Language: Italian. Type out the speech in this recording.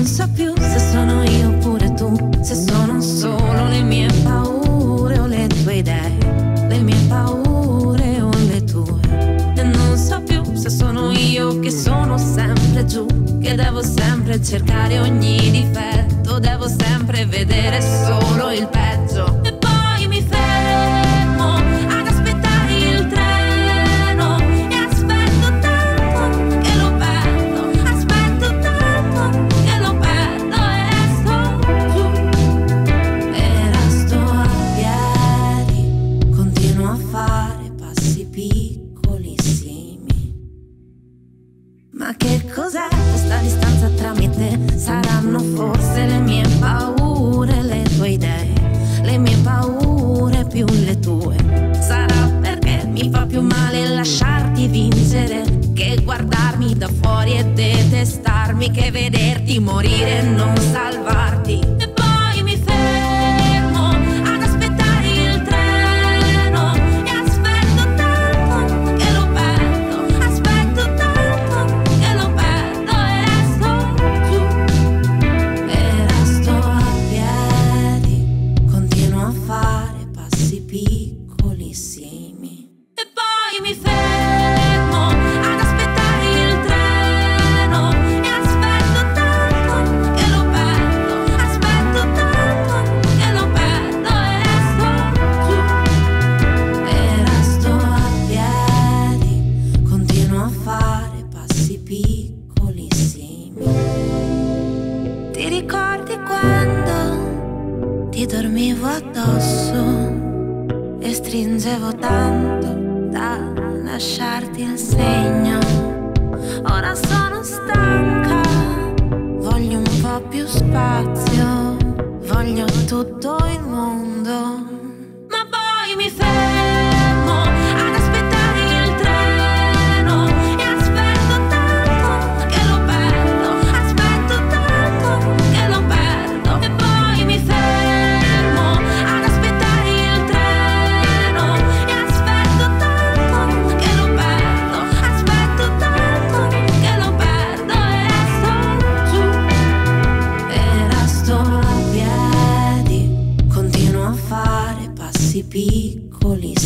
non so più se sono io oppure tu, se sono solo le mie paure o le tue idee, le mie paure o le tue. E non so più se sono io che sono sempre giù, che devo sempre cercare ogni difetto. Piccolissimi. Ma che cos'è questa distanza tra me e te? Saranno forse le mie paure, le tue idee, le mie paure più le tue. Sarà perché mi fa più male lasciarti vincere che guardarmi da fuori e detestarmi, che vederti morire e non salvarti. piccolissimi. Ti ricordi quando ti dormivo addosso e stringevo tanto da lasciarti il segno? Ora sono stanca, voglio un po' più spazio, voglio tutto il mondo, ma poi mi fermo. si piccoli